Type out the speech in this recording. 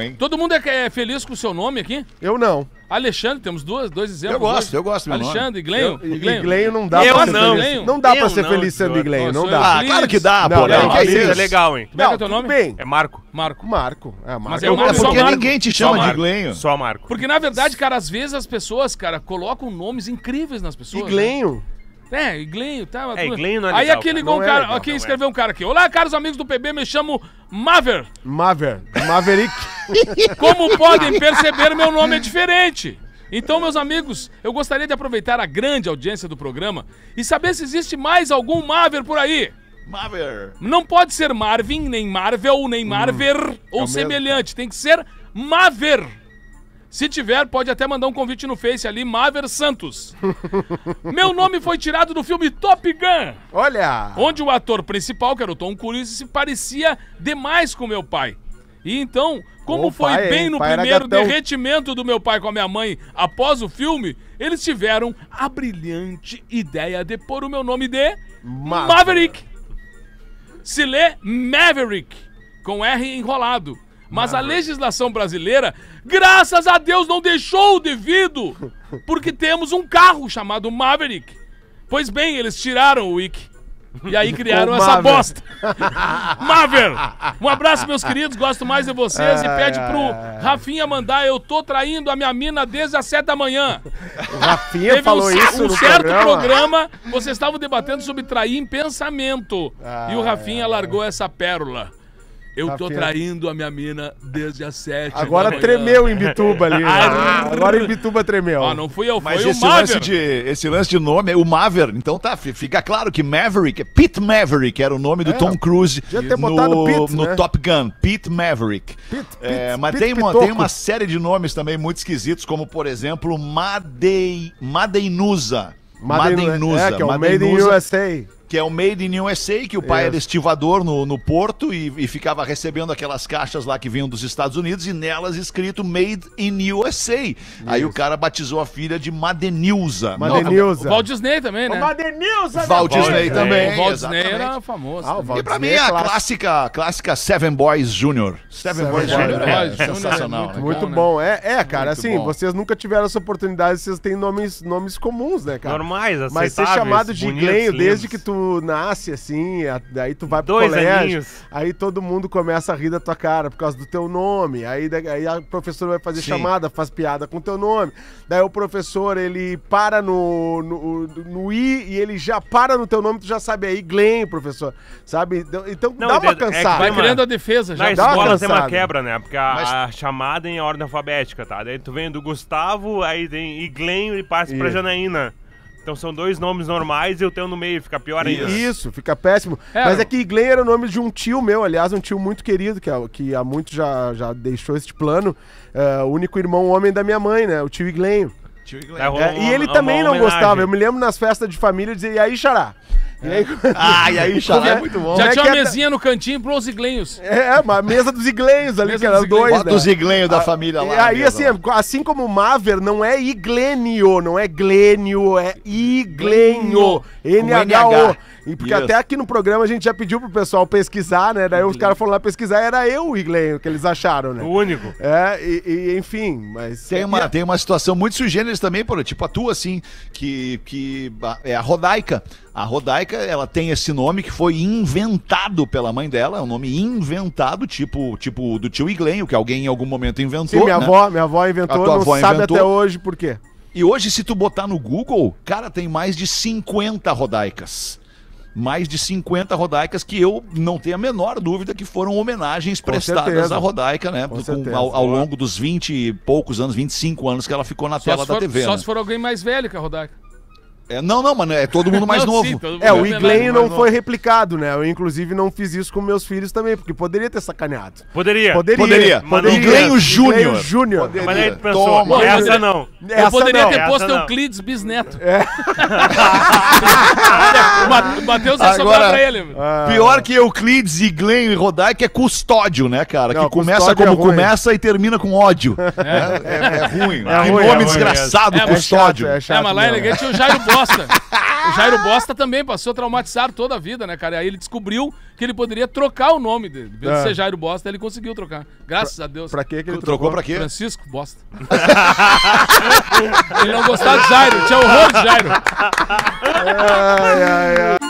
hein? Todo mundo é, é feliz com o seu nome aqui? Eu não. Alexandre, temos duas, dois exemplos. Eu gosto, hoje. eu gosto meu. Alexandre, Iglenho. E Iglenho. Iglenho não dá Eu pra ser não. feliz. Não dá Eu pra ser não, feliz sendo. Iglenho, não dá. eu. Ah, claro que dá, Não, pô. não, isso? Isso é legal, hein? Como é que é teu nome? bem. É Marco. Marco. Marco. É, Marco. Mas é Eu- Marco, É só porque Marco. ninguém te chama de Marco. Glenho. Só Marco. Porque, na verdade, cara, às vezes as pessoas, cara, colocam nomes incríveis nas pessoas. né? Iglenho. É, Iglenho, tá? É, Iglenho não é Aí legal, aqui cara. ligou um Não é cara, legal, aqui não é. escreveu um cara aqui. Olá, caros amigos do PB, me chamo Maver. Maver. Maverick. Como podem perceber, meu nome é diferente. Então, meus amigos, eu gostaria de aproveitar a grande audiência do programa e saber se existe mais algum Maver por aí. Maver. Não pode ser Marvin, nem Marvel, nem Marver ou mesmo. semelhante. Tem que ser Maver. Se tiver, pode até mandar um convite no Face ali, Maver Santos. Meu nome foi tirado do filme Top Gun, Olha. onde o ator principal, que era o Tom Cruise, se parecia demais com meu pai. E então, como Ô, foi pai, bem no primeiro derretimento do meu pai com a minha mãe após o filme, eles tiveram a brilhante ideia de pôr o meu nome de Ma- Maverick. Se lê Maverick, com R enrolado. Mas a legislação brasileira, graças a Deus, não deixou o devido, porque temos um carro chamado Maverick. Pois bem, eles tiraram o Wick. E aí criaram essa bosta. Maver! Um abraço, meus queridos. Gosto mais de vocês. e pede pro. Rafinha mandar. Eu tô traindo a minha mina desde as sete da manhã. O Rafinha falou um, isso um no certo programa. programa. vocês estavam debatendo sobre trair em pensamento. e o Ah, Rafinha largou essa pérola. Eu tô Rafinha. traindo a minha mina desde as sete. Agora da manhã. tremeu em Bituba ali. né? Ah, Agora em Bituba tremeu. Ó, não fui eu, foi Mas o esse Maver. lance, de, esse lance de nome é o Maver. Então tá, fi- fica claro que Maverick, é Pete Maverick, era o nome do É, Tom Cruise no, botado Pete, no né? Top Gun. Pete Maverick. Pete, É, Pete, mas Pete tem, uma, Pitoco. tem uma série de nomes também muito esquisitos, como por exemplo Madei, Madeinusa. Madeinusa. É, que é o Made in Madeinusa, USA. Que é o Made in USA, que o pai Isso. era estivador no, no porto e, e ficava recebendo aquelas caixas lá que vinham dos Estados Unidos e nelas escrito Made in USA. Aí o cara batizou a filha de Madenilza. O Madenilza. Walt Disney também, né? Madenilza, Não, Walt Disney Disney. também. o Walt Disney era famoso. Ah, o E pra mim Disney é é a clássica, clássica Seven Boys Jr. Seven, Seven Boys Jr. É, sensacional. é né? Muito bom, né? bom. É, é, cara, Muito assim, bom. vocês nunca tiveram essa oportunidade, vocês têm nomes, nomes comuns, né, cara? Normais, aceitáveis. Mas ser chamado de Glenho desde que tu nasce, assim, a- daí tu vai pro Dois colégio, aninhos. aí todo mundo começa a rir da tua cara por causa do teu nome, aí, aí a professora vai fazer Sim. chamada, faz piada com teu nome, daí o professor, ele para no, no, no I e ele já para no teu nome, tu já sabe aí, Glenn, professor, sabe? Então, então Não, dá uma é cansada. Vai Uma- criando a defesa já. Na dá uma escola tem uma quebra, né? Porque a, Mas- a chamada é em ordem alfabética, tá? Daí tu vem do Gustavo, aí tem Iglenho e passa pra Isso. Janaína. Então são dois nomes normais e o teu no meio, fica pior ainda. Isso, fica péssimo. É, Mas é que Glenn era o nome de um tio meu, aliás, um tio muito querido, que, é- que há muito já, já deixou este plano. É, o único irmão homem da minha mãe, né? O tio Iglenho. É, e uma- ele uma também não homenagem. gostava. Eu me lembro nas festas de família dizer, e aí, xará? E aí, Ah, e aí, Como é é- muito bom. Já é tinha que uma é- mesinha no cantinho pros iglenhos. é, uma mesa dos Iglenhos ali, Mesa que eram dos Iglenhos. dois, Bota né? os iglenhos da família E lá. aí, mesmo, assim, assim como Maver não é Iglênio, não é Glênio, é Iglenho. N-H-O. E porque Isso. até aqui no programa a gente já pediu pro pessoal pesquisar, né? Daí os caras foram lá pesquisar, era eu o Iglenho que eles acharam, né? O único. É, e, e, enfim, mas. Tem uma, tem uma situação muito sui generis também, por, tipo a tua, assim, que, que é a Rodaica. A Rodaica, ela tem esse nome que foi inventado pela mãe dela, é um nome inventado, tipo, tipo do tio Iglenho, que alguém em algum momento inventou. Sim, minha né? avó, minha avó inventou, A tua não avó sabe inventou. até hoje por quê. E hoje, se tu botar no Google, cara, tem mais de 50 rodaicas. Mais de 50 rodaicas que eu não tenho a menor dúvida que foram homenagens Com prestadas certeza. à rodaica, né? Com Com- ao, ao longo dos 20 e poucos anos, 25 anos que ela ficou na Só, tela se da for, TV. só né? se for alguém mais velho que a Rodaica. É, não, não, mano, é todo mundo mais Não, novo. sim, todo mundo É, o velho, não foi novo. replicado, né? Eu, inclusive, não fiz isso com meus filhos também, porque poderia ter sacaneado. Poderia. Poderia. Poderia. Iglenho quer. Júnior. Júnior. Poderia. Mas aí tu pensou, Toma. essa poderia- não. Eu Essa poderia não. ter posto. Euclides Bisneto. É. O Ma- o Matheus ia sobrar pra ele. Ah, Pior que Euclides, Iglenho e Rodaica é custódio, né, cara? Não, que começa como é começa e termina com ódio. É, é- é ruim. É que nome é desgraçado, ruim. É custódio. é É, mas lá elegante o Jairo Bosta. O Jairo Bosta também passou traumatizado toda a vida, né, cara? E aí ele descobriu que ele poderia trocar o nome dele. Em vez de É. ser Jairo Bosta, ele conseguiu trocar. Graças a Deus. Pra que que ele Trocou pra quê? Francisco Bosta. ele não gostava de Jairo, tinha horror de Jairo. Ai, ai, ai.